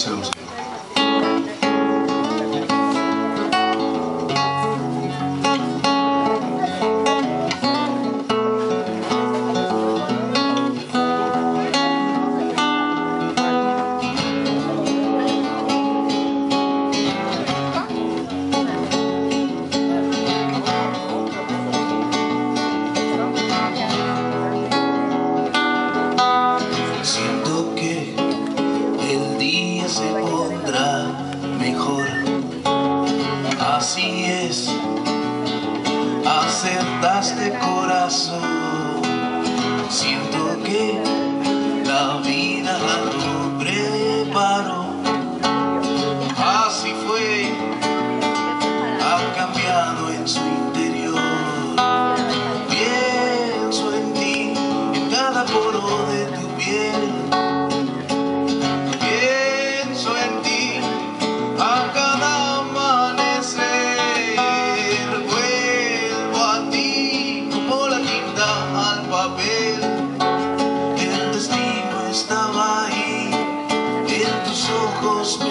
sounds. se pondrá mejor. Así es, acertaste corazón. Siento que la vida ojos